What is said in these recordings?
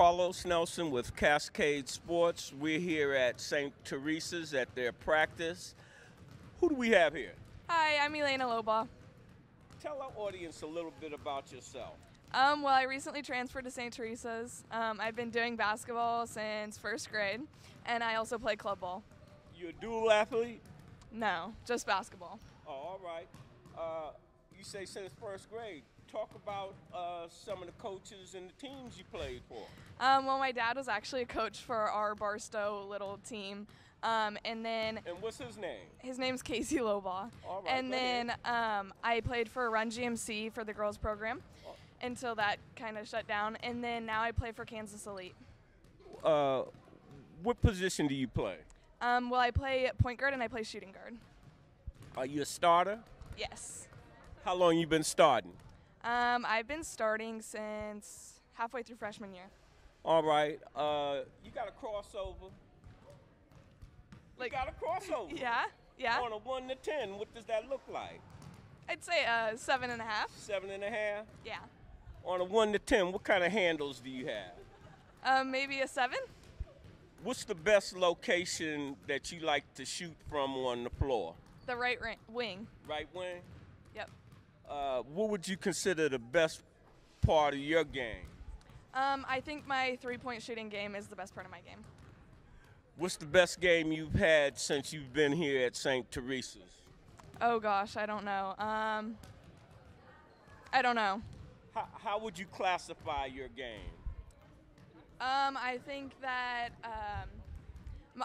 Carlos Nelson with Cascade Sports. We're here at St. Teresa's at their practice. Who do we have here? Hi, I'm Elaina Lobaugh. Tell our audience a little bit about yourself. Um, well, I recently transferred to St. Teresa's. Um, I've been doing basketball since first grade, and I also play club ball. You're a dual athlete? No, just basketball. Oh, all right. Uh, you say since first grade. Talk about uh, some of the coaches and the teams you played for. Um, well, my dad was actually a coach for our Barstow little team. Um, and then And what's his name? his name's Casey Lobaugh. All right, and then um, I played for Run GMC for the girls program until that kind of shut down. And then now I play for Kansas Elite. Uh, what position do you play? Um, well, I play point guard and I play shooting guard. Are you a starter? Yes. How long you been starting? Um, I've been starting since halfway through freshman year. All right. Uh, you got a crossover. Like- you got a crossover. Yeah, yeah. On a one to ten, what does that look like? I'd say uh, seven and a half. Seven and a half. Yeah. On a one to ten, what kind of handles do you have? Um, maybe a seven. What's the best location that you like to shoot from on the floor? The right ri- wing. Right wing. Yep. Uh, what would you consider the best part of your game? Um, I think my three-point shooting game is the best part of my game. What's the best game you've had since you've been here at St. Teresa's? Oh gosh, I don't know. Um, I don't know. How, how would you classify your game? Um, I think that um,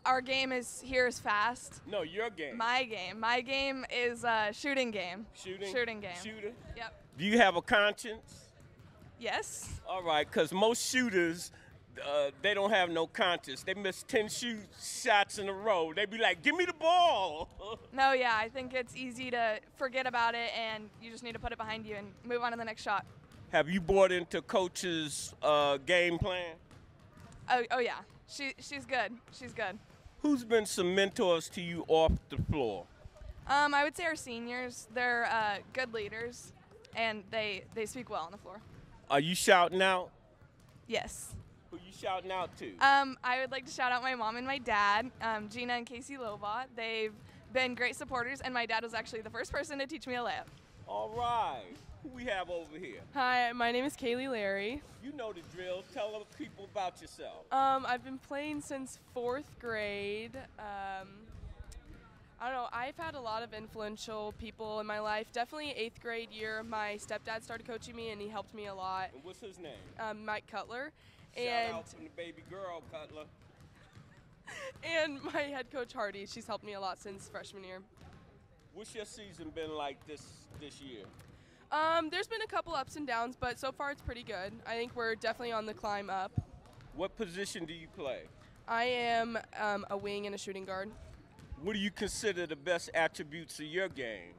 our game is here is fast. No, your game. My game. My game is uh, shooting game. shooting. Shooting game. Shooter. Yep. Do you have a conscience? Yes. All right, because most shooters, uh, they don't have no conscience. They miss 10 shoot shots in a row. They be like, give me the ball. No, yeah, I think it's easy to forget about it and you just need to put it behind you and move on to the next shot. have you bought into coach's uh, game plan? Oh, oh yeah. She, she's good. She's good. Who's been some mentors to you off the floor? Um, I would say our seniors, they're uh, good leaders and they, they speak well on the floor. Are you shouting out? Yes. Who you shouting out to? Um, I would like to shout out my mom and my dad, um, Gina and Casey Lobaugh. They've been great supporters, and my dad was actually the first person to teach me a layup. All right. Who we have over here? Hi, my name is Kaylee Lary. You know the drill. Tell people about yourself. Um, I've been playing since fourth grade. Um, I don't know. I've had a lot of influential people in my life. Definitely eighth grade year, my stepdad started coaching me, and he helped me a lot. And what's his name? Um, Mike Cutler, Shout and out from the baby girl, Cutler. and my head coach Hardy. She's helped me a lot since freshman year. What's your season been like this this year? Um, there's been a couple ups and downs, but so far it's pretty good. I think we're definitely on the climb up. What position do you play? I am um, a wing and a shooting guard. What do you consider the best attributes of your game?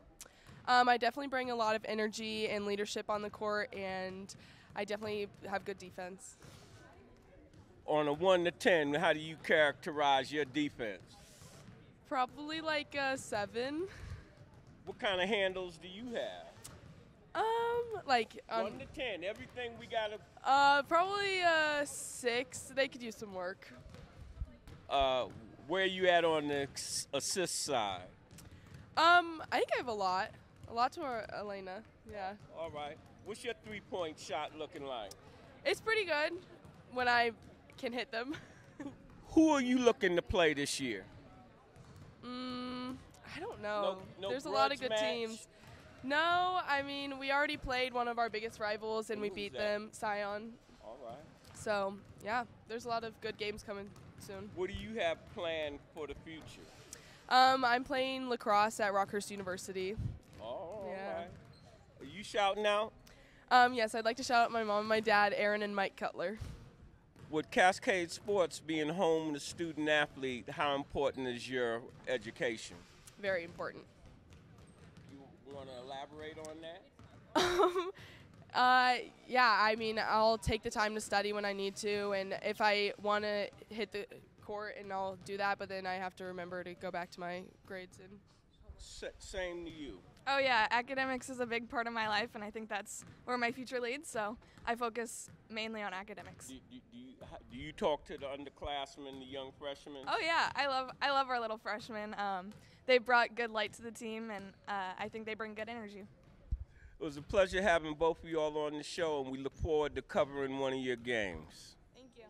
Um, I definitely bring a lot of energy and leadership on the court, and I definitely have good defense. On a 1 to 10, how do you characterize your defense? Probably like a seven. What kind of handles do you have? Um, like um, 1 to 10, everything we got uh, probably a six. They could use some work. Uh, where you at on the assist side? Um, I think I have a lot, a lot to our Elaina. Yeah, All right. What's your three point shot looking like? it's pretty good when I can hit them. Who are you looking to play this year? Mm, I don't know. no There's a lot of good match? teams. No, I mean we already played one of our biggest rivals and we beat them, Sion. All right. So yeah, there's a lot of good games coming soon. What do you have planned for the future? Um, I'm playing lacrosse at Rockhurst University. Oh, all Yeah. right. Are you shouting out? Um, yes, I'd like to shout out my mom my dad, Aaron and Mike Cutler. With Cascade Sports being home to student athlete, how important is your education? Very important. Want to elaborate on that? Um, uh, yeah, I mean, I'll take the time to study when I need to, and if I want to hit the court, and I'll do that. But then I have to remember to go back to my grades. And S- same to you. Oh yeah, academics is a big part of my life, and I think that's where my future leads. So I focus mainly on academics. Do, do, do, you, do you talk to the underclassmen, the young freshmen? Oh yeah, I love I love our little freshmen. Um, they brought good light to the team, and uh, I think they bring good energy. It was a pleasure having both of you all on the show, and we look forward to covering one of your games. Thank you.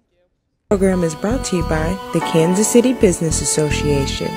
program is brought to you by the Kansas City Business Association.